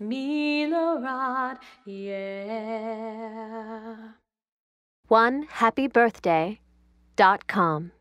Milorad, yeah. One happy birthday dot com.